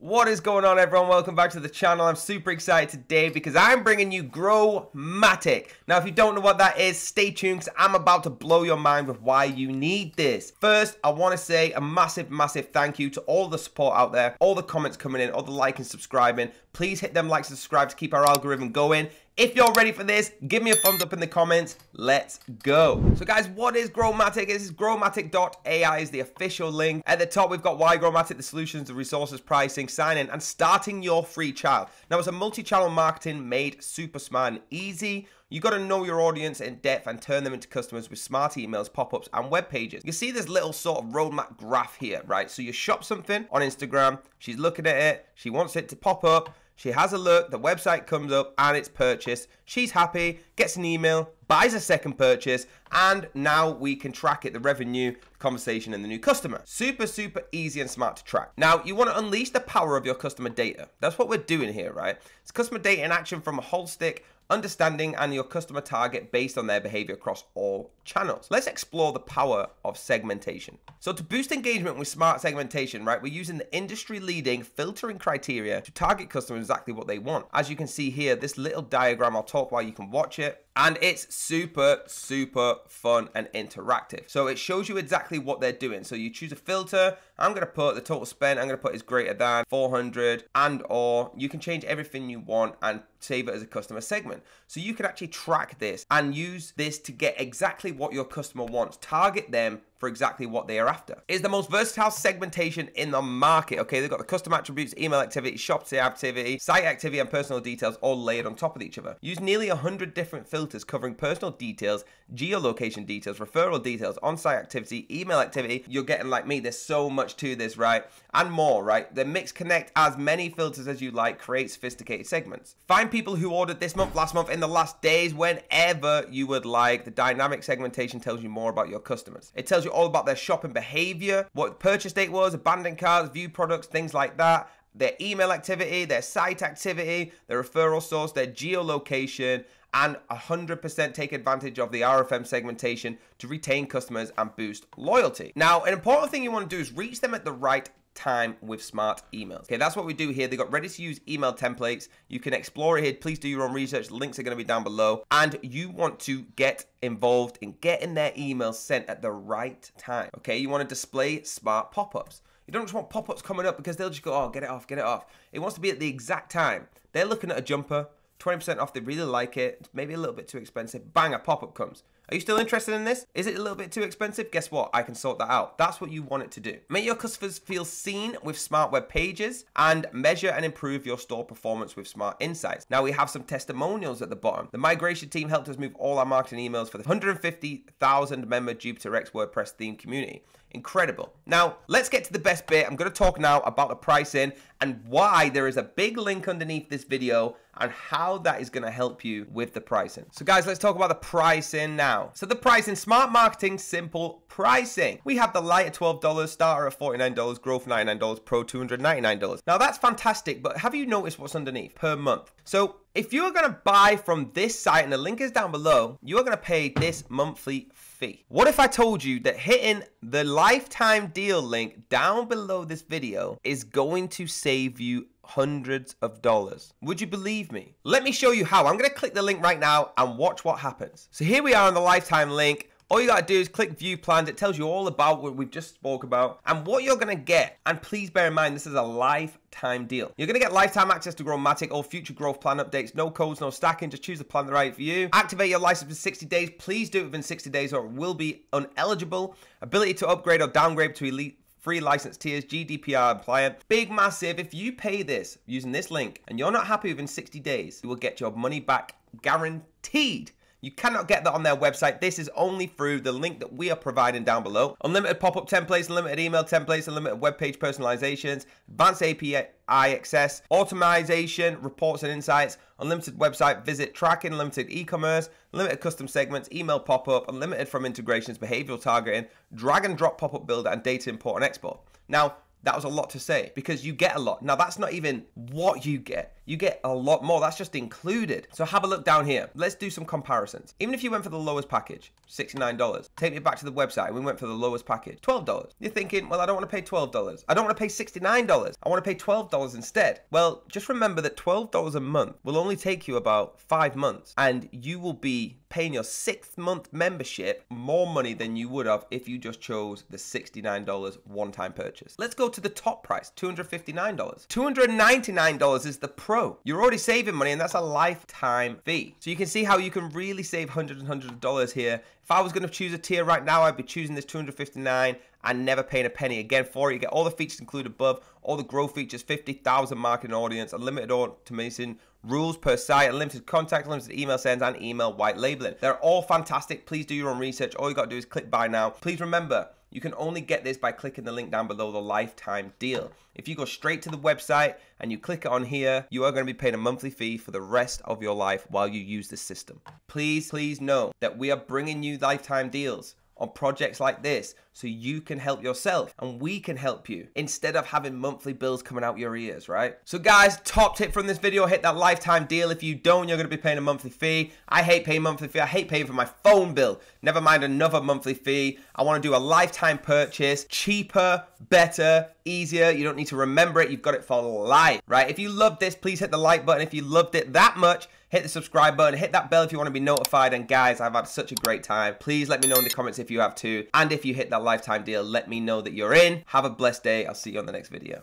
What is going on everyone? Welcome back to the channel. I'm super excited today because I'm bringing you Growmatik. Now if you don't know what that is, stay tuned because I'm about to blow your mind with why you need this. First, I want to say a massive, massive thank you to all the support out there, all the comments coming in, all the like and subscribing. Please hit them like subscribe to keep our algorithm going. If you're ready for this, give me a thumbs up in the comments. Let's go. So guys, what is Growmatik? This is growmatik.ai is the official link. At the top, we've got why Growmatik, the solutions, the resources, pricing, signing, and starting your free trial. Now, it's a multi-channel marketing made super smart and easy. You got to know your audience in depth and turn them into customers with smart emails, pop-ups, and web pages. You see this little sort of roadmap graph here, right? So you shop something on Instagram, she's looking at it, she wants it to pop up, she has a look, the website comes up and it's purchased. She's happy, gets an email, buys a second purchase, and now we can track it, the revenue, conversation, and the new customer. Super, super easy and smart to track. Now, you want to unleash the power of your customer data. That's what we're doing here, right? It's customer data in action from a holistic understanding and your customer target based on their behavior across all channels. Let's explore the power of segmentation. So to boost engagement with smart segmentation, right, we're using the industry leading filtering criteria to target customers exactly what they want. As you can see here, this little diagram, I'll talk while you can watch it and it's super super fun and interactive. So it shows you exactly what they're doing. So you choose a filter. I'm going to put the total spend i'm going to put is greater than 400 and or you can change everything you want and save it as a customer segment. So you can actually track this and use this to get exactly what your customer wants. Target them for exactly what they are after. Is the most versatile segmentation in the market. Okay, they've got the custom attributes, email activity, shop activity, site activity, and personal details all layered on top of each other. Use nearly 100 different filters covering personal details, geolocation details, referral details, on-site activity, email activity. You're getting like me, there's so much to this, right? And more, right? The mix connect as many filters as you like, create sophisticated segments. Find people who ordered this month, last month, in the last days, whenever you would like. The dynamic segmentation tells you more about your customers. It tells you all about their shopping behavior, what purchase date was, abandoned carts, view products, things like that, their email activity, their site activity, their referral source, their geolocation, and 100% take advantage of the RFM segmentation to retain customers and boost loyalty. Now, an important thing you want to do is reach them at the right time with smart emails. Okay, that's what we do here. They've got ready to use email templates. You can explore it here. Please do your own research. Links are going to be down below. And you want to get involved in getting their emails sent at the right time. Okay, you want to display smart pop-ups. You don't just want pop-ups coming up because they'll just go, oh, get it off, get it off. It wants to be at the exact time. They're looking at a jumper, 20% off, they really like it, maybe a little bit too expensive. Bang, a pop-up comes. Are you still interested in this? Is it a little bit too expensive? Guess what? I can sort that out. That's what you want it to do. Make your customers feel seen with smart web pages and measure and improve your store performance with smart insights. Now we have some testimonials at the bottom. The migration team helped us move all our marketing emails for the 150,000 member JupiterX WordPress theme community. Incredible. Now, let's get to the best bit. I'm going to talk now about the pricing and why there is a big link underneath this video and how that is going to help you with the pricing. So guys, let's talk about the pricing now. So the pricing, smart marketing, simple pricing. We have the light at $12, starter at $49, growth $99, pro $299. Now that's fantastic, but have you noticed what's underneath per month? So if you're going to buy from this site, and the link is down below, you are going to pay this monthly fee. What if I told you that hitting the lifetime deal link down below this video is going to save you hundreds of dollars. Would you believe me? Let me show you how. I'm going to click the link right now and watch what happens. So here we are on the lifetime link. All you gotta do is click view plans. It tells you all about what we've just spoke about and what you're gonna get. And please bear in mind, this is a lifetime deal. You're gonna get lifetime access to Growmatik, all future growth plan updates, no codes, no stacking. Just choose the plan the right for you. Activate your license for 60 days. Please do it within 60 days or it will be uneligible. Ability to upgrade or downgrade to elite free license tiers, GDPR compliant. Big massive. If you pay this using this link and you're not happy within 60 days, you will get your money back guaranteed. You cannot get that on their website. This is only through the link that we are providing down below. Unlimited pop-up templates, unlimited email templates, unlimited web page personalizations, advanced API access, automation, reports and insights, unlimited website visit tracking, limited e-commerce, limited custom segments, email pop-up, unlimited from integrations, behavioral targeting, drag and drop pop-up builder, and data import and export. Now, That was a lot to say because you get a lot. Now, that's not even what you get. You get a lot more. That's just included. So have a look down here. Let's do some comparisons. Even if you went for the lowest package, $69, take me back to the website. We went for the lowest package, $12. You're thinking, well, I don't want to pay $12. I don't want to pay $69. I want to pay $12 instead. Well, just remember that $12 a month will only take you about five months and you will be paying your sixth month membership more money than you would have if you just chose the $69 one time purchase. Let's go to the top price $259. $299 is the pro. You're already saving money, and that's a lifetime fee. So you can see how you can really save hundreds and hundreds of dollars here. If I was going to choose a tier right now, I'd be choosing this 259 and never paying a penny again for it. You get all the features included above, all the growth features, 50,000 marketing audience, unlimited automation, rules per site, unlimited contact, unlimited email sends, and email white labeling. They're all fantastic. Please do your own research. All you got to do is click buy now. Please remember, you can only get this by clicking the link down below the lifetime deal. If you go straight to the website and you click it on here, you are going to be paying a monthly fee for the rest of your life while you use this system. Please, please know that we are bringing you lifetime deals on projects like this so you can help yourself and we can help you instead of having monthly bills coming out your ears, right? So guys, top tip from this video, hit that lifetime deal. If you don't, you're to be paying a monthly fee. I hate paying monthly fee. I hate paying for my phone bill. Never mind another monthly fee. I want to do a lifetime purchase, cheaper, better, easier. You don't need to remember it. You've got it for life, right? If you loved this, please hit the like button. If you loved it that much, hit the subscribe button, hit that bell if you want to be notified. And guys, I've had such a great time. Please let me know in the comments if you have too. And if you hit that lifetime deal, let me know that you're in. Have a blessed day. I'll see you on the next video.